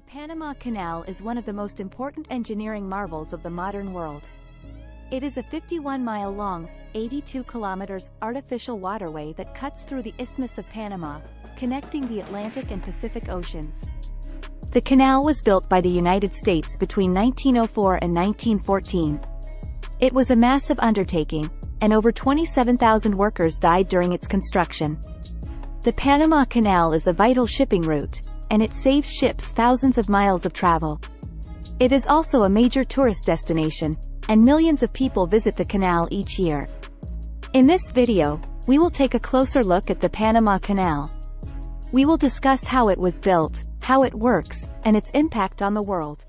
The Panama Canal is one of the most important engineering marvels of the modern world. It is a 51-mile-long, 82 kilometers artificial waterway that cuts through the Isthmus of Panama, connecting the Atlantic and Pacific Oceans. The canal was built by the United States between 1904 and 1914. It was a massive undertaking, and over 27,000 workers died during its construction. The Panama Canal is a vital shipping route, and it saves ships thousands of miles of travel. It is also a major tourist destination, and millions of people visit the canal each year. In this video, we will take a closer look at the Panama Canal. We will discuss how it was built, how it works, and its impact on the world.